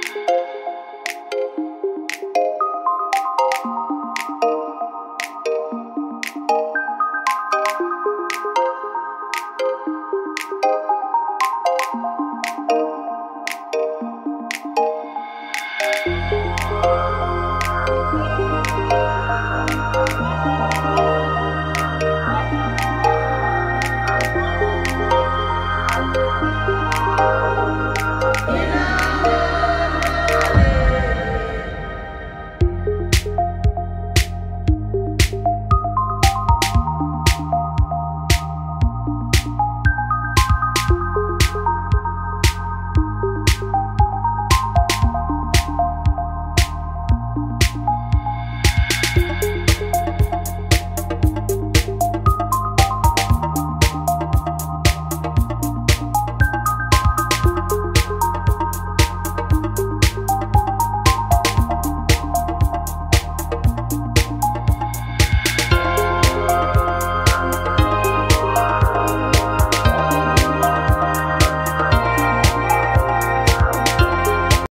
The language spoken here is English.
Bye.